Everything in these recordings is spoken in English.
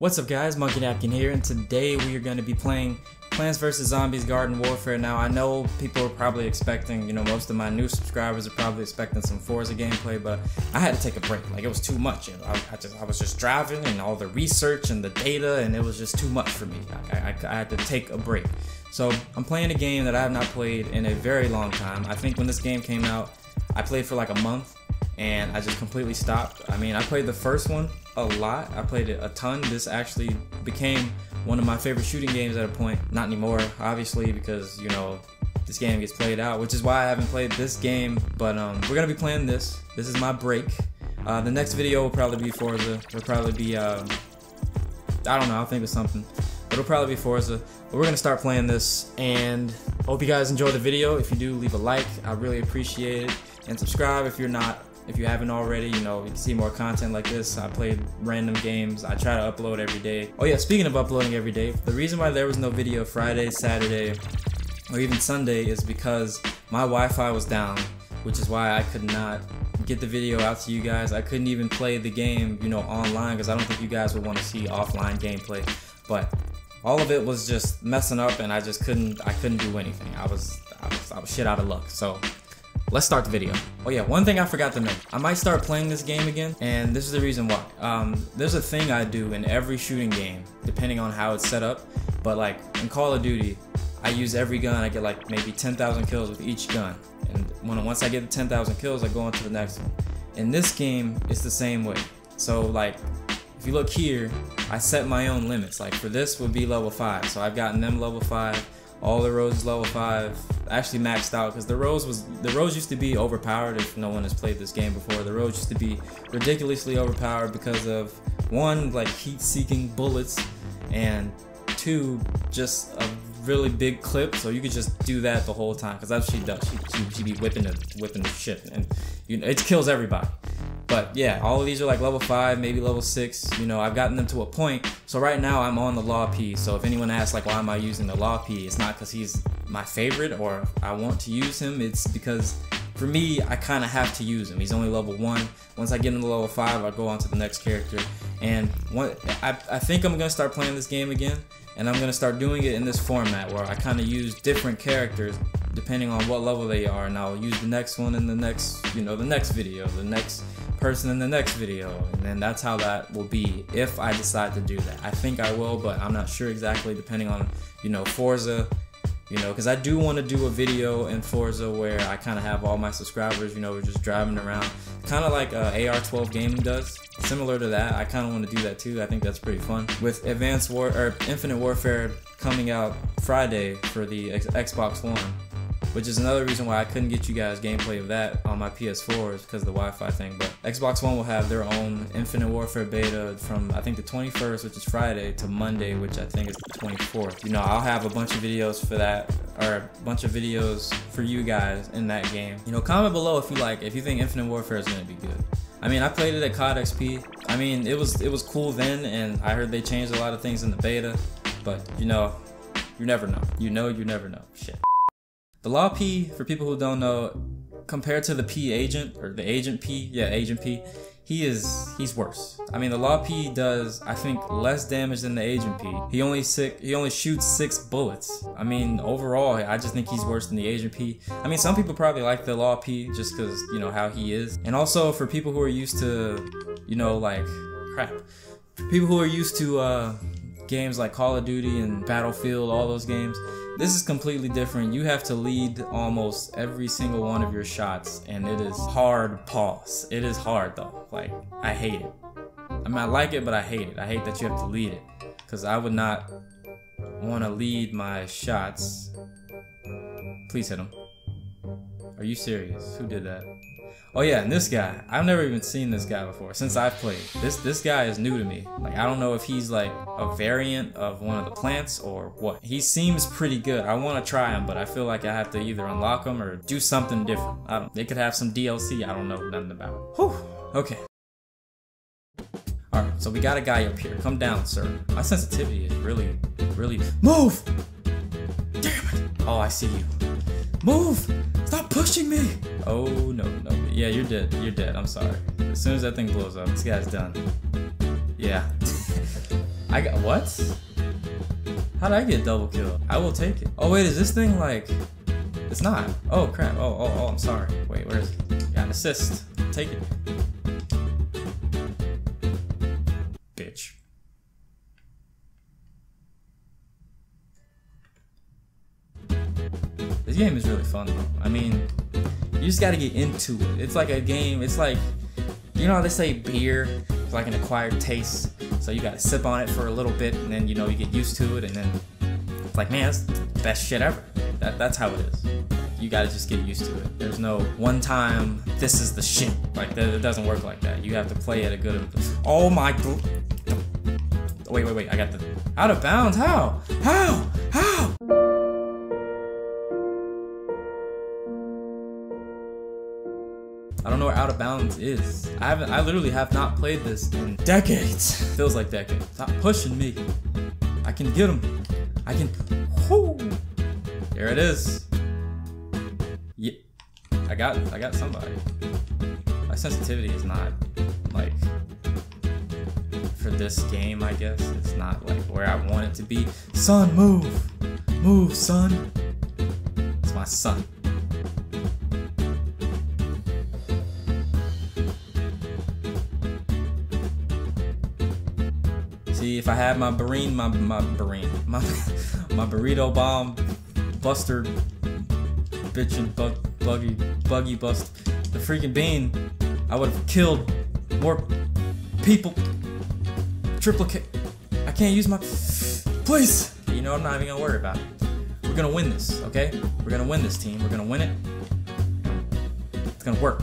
What's up guys, Monkey Napkin here, and today we are going to be playing Plants vs. Zombies Garden Warfare. Now I know people are probably expecting, you know, most of my new subscribers are probably expecting some Forza gameplay, but I had to take a break. Like it was too much. You know, I, I, just I was just driving and all the research and the data, and it was just too much for me. I, I, I had to take a break. So I'm playing a game that I have not played in a very long time. I think when this game came out, I played for like a month and I just completely stopped. I mean, I played the first one a lot. I played it a ton. This actually became one of my favorite shooting games at a point. Not anymore, obviously, because you know this game gets played out, which is why I haven't played this game. But um, we're gonna be playing this. This is my break. Uh, the next video will probably be Forza. It'll probably be um, I don't know. I'll think of something. It'll probably be Forza. But we're gonna start playing this, and hope you guys enjoy the video. If you do, leave a like. I really appreciate it, and subscribe if you're not if you haven't already, you know, you can see more content like this. I play random games. I try to upload every day. Oh yeah, speaking of uploading every day, the reason why there was no video Friday, Saturday, or even Sunday is because my Wi-Fi was down, which is why I could not get the video out to you guys. I couldn't even play the game, you know, online because I don't think you guys would want to see offline gameplay. But all of it was just messing up and I just couldn't I couldn't do anything. I was I was, I was shit out of luck. So let's start the video. Oh yeah, one thing I forgot to mention. I might start playing this game again, and this is the reason why. Um, there's a thing I do in every shooting game, depending on how it's set up, but like in Call of Duty, I use every gun, I get like maybe 10,000 kills with each gun. And when once I get the 10,000 kills, I go on to the next one. In this game, it's the same way. So like, if you look here, I set my own limits. Like for this would be level 5, so I've gotten them level 5, all the roses level 5, actually maxed out because the rose was the rose used to be overpowered if no one has played this game before. The rose used to be ridiculously overpowered because of one like heat seeking bullets and two just a really big clip so you could just do that the whole time because that's what she does. She, she, she be whipping the whipping the shit and you know it kills everybody but yeah, all of these are like level 5, maybe level 6. You know, I've gotten them to a point. So right now I'm on the Law Pea. So if anyone asks like why am I using the Law Pea, it's not because he's my favorite or I want to use him. It's because for me, I kind of have to use him. He's only level 1. Once I get into level 5, I go on to the next character. And one, I, I think I'm going to start playing this game again. And I'm going to start doing it in this format where I kind of use different characters depending on what level they are. And I'll use the next one in the next, you know, the next video, the next person in the next video and then that's how that will be if I decide to do that. I think I will but I'm not sure exactly depending on you know Forza you know because I do want to do a video in Forza where I kind of have all my subscribers you know we're just driving around kind of like uh, AR12 gaming does similar to that I kind of want to do that too I think that's pretty fun with Advanced War or Infinite Warfare coming out Friday for the X Xbox One which is another reason why I couldn't get you guys gameplay of that on my PS4 is because of the Wi-Fi thing. But Xbox One will have their own Infinite Warfare beta from I think the 21st, which is Friday, to Monday, which I think is the 24th. You know, I'll have a bunch of videos for that, or a bunch of videos for you guys in that game. You know, comment below if you like, if you think Infinite Warfare is gonna be good. I mean, I played it at COD XP. I mean, it was it was cool then, and I heard they changed a lot of things in the beta. But you know, you never know. You know, you never know. Shit. The Law Pea, for people who don't know, compared to the Pea agent or the agent Pea, yeah, agent Pea, he is he's worse. I mean, the Law Pea does I think less damage than the agent Pea. He only sick he only shoots six bullets. I mean, overall, I just think he's worse than the agent Pea. I mean, some people probably like the Law Pea just because you know how he is, and also for people who are used to, you know, like crap, people who are used to uh, games like Call of Duty and Battlefield, all those games this is completely different. You have to lead almost every single one of your shots, and it is hard pause. It is hard though. Like, I hate it. I mean, I like it, but I hate it. I hate that you have to lead it. Because I would not want to lead my shots. Please hit him. Are you serious? Who did that? Oh yeah, and this guy, I've never even seen this guy before since I've played. This this guy is new to me. Like I don't know if he's like a variant of one of the plants or what. He seems pretty good. I want to try him, but I feel like I have to either unlock him or do something different. I don't. They could have some DLC. I don't know nothing about. Whew. Okay. All right, so we got a guy up here. Come down, sir. My sensitivity is really, really. Move! Damn it! Oh, I see you. Move! Stop pushing me! Oh, no, no. Yeah, you're dead. You're dead. I'm sorry. As soon as that thing blows up, this guy's done. Yeah. I got what? How did I get double kill? I will take it. Oh wait, is this thing like? It's not. Oh crap. Oh oh oh. I'm sorry. Wait, where is it? Got an assist. Take it. Game is really fun though. I mean, you just gotta get into it. It's like a game. It's like, you know how they say beer is like an acquired taste. So you gotta sip on it for a little bit, and then you know you get used to it, and then it's like, man, that's the best shit ever. That, that's how it is. You gotta just get used to it. There's no one time this is the shit. Like it doesn't work like that. You have to play at a good. Oh my. Wait, wait, wait. I got the out of bounds. How? How? How? I don't know where out of bounds is. I haven't I literally have not played this in decades. Feels like decades. Stop pushing me. I can get him. I can whoo. There it is. Yeah. I got I got somebody. My sensitivity is not like for this game, I guess. It's not like where I want it to be. Son, move! Move, son! It's my son. If I had my Barine, my my Barine, my my burrito bomb, Buster, bitchin' bug, buggy, buggy bust, the freaking bean, I would have killed more people. Triplicate. I can't use my. Please. You know I'm not even gonna worry about it. We're gonna win this, okay? We're gonna win this team. We're gonna win it. It's gonna work.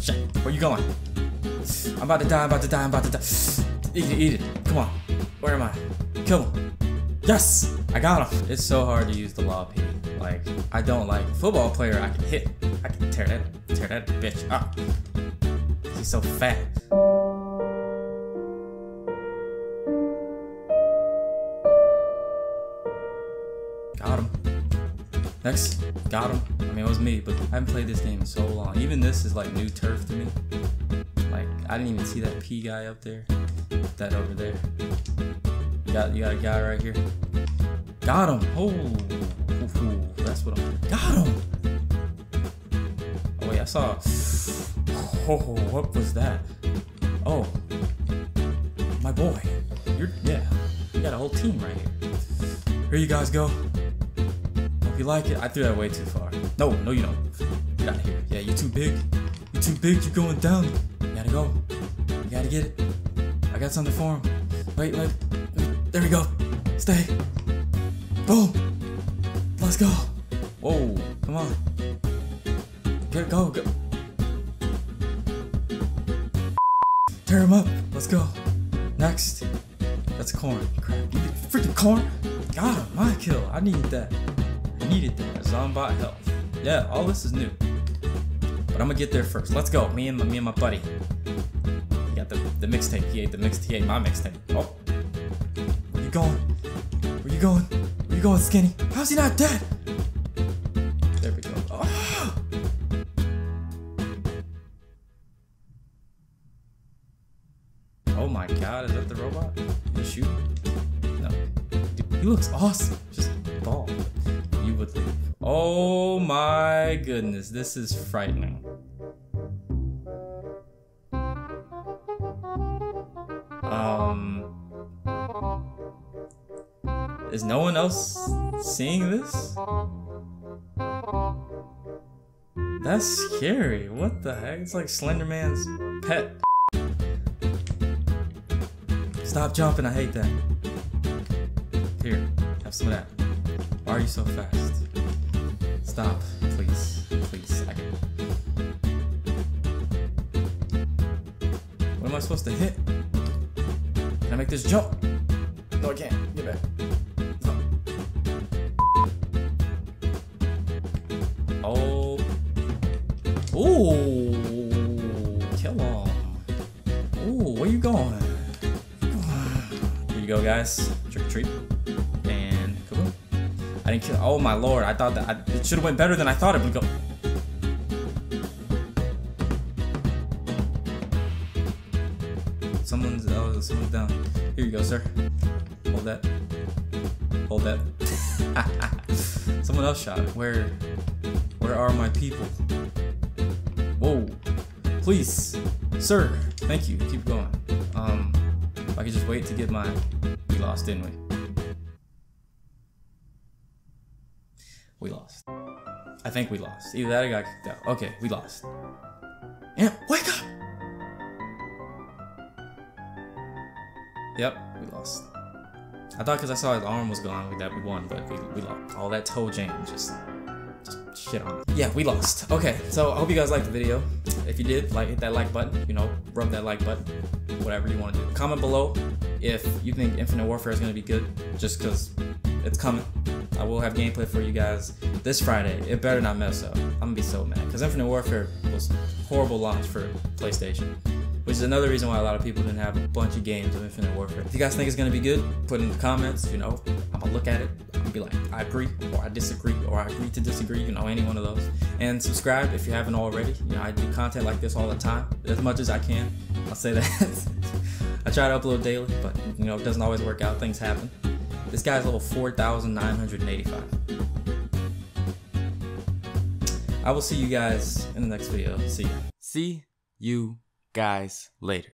Shit. Where you going? I'm about to die. I'm about to die. I'm about to die. Eat it, eat it. Come on. Where am I? Kill him. Yes! I got him. It's so hard to use the law Pea. Like, I don't like football player I can hit. I can tear that tear that bitch up. He's so fat. Got him. Next, got him. I mean, it was me, but I haven't played this game in so long. Even this is like new turf to me. Like, I didn't even see that P guy up there that over there. You got you got a guy right here. Got him. Oh, ooh, ooh, that's what I'm. Got him. Oh wait, I saw. Oh, what was that? Oh, my boy. You're yeah. You got a whole team right here. Here you guys go. Hope you like it. I threw that way too far. No, no, you don't. Get out of here. Yeah, you're too big. You're too big. You're going down. You gotta go. You gotta get it. I got something for him. Wait, wait. There we go. Stay. Boom. Let's go. Whoa. Come on. Get go. Go. Tear him up. Let's go. Next. That's corn. Crap. You freaking corn. Him. My kill. I needed that. I needed that. Zombot health. Yeah, all this is new. But I'm gonna get there first. Let's go. Me and my, me and my buddy the, the mixtape. He ate the mix. He ate my mixtape. Oh, where you going? Where you going? Where you going, Skinny? How's he not dead? There we go. Oh. oh my God! Is that the robot? You shoot? No. Dude, he looks awesome. Just bald. You would leave. Oh my goodness! This is frightening. Um, is no one else seeing this? That's scary. What the heck? It's like Slenderman's pet. Stop jumping. I hate that. Here, have some of that. Why are you so fast? Stop, please. Please. I can... What am I supposed to hit? Make this jump? No, I can't. Get back. Oh. Ooh. Kill him. Ooh, where you going? Here you go, guys. Trick or treat. And kaboom. I didn't kill. Oh my lord! I thought that I, it should have went better than I thought it would go. Someone's oh, someone's down. Here you go, sir. hold that. Hold that. Someone else shot. Where, where are my people? Whoa. Please, sir. Thank you. Keep going. Um, I could just wait to get my. We lost, didn't we? We lost. I think we lost. Either that or got kicked out. Okay, we lost. Yeah, wake Yep, we lost. I thought because I saw his arm was gone that we won, but we, we lost. All that toe jam just, just shit on. Yeah, we lost. Okay, so I hope you guys liked the video. If you did, like hit that like button. You know, rub that like button. Whatever you want to do. Comment below if you think Infinite Warfare is gonna be good, just because it's coming. I will have gameplay for you guys this Friday. It better not mess up. I'm gonna be so mad because Infinite Warfare was horrible launch for PlayStation, which is another reason why a lot of people didn't have a bunch of games of Infinite Warfare. If you guys think it's gonna be good, put in the comments. You know, I'm gonna look at it and be like, I agree or I disagree or I agree to disagree. You know, any one of those. And subscribe if you haven't already. You know, I do content like this all the time, as much as I can. I'll say that. I try to upload daily, but you know, it doesn't always work out. Things happen. This guy's level 4,985. I will see you guys in the next video. See you. See you guys later.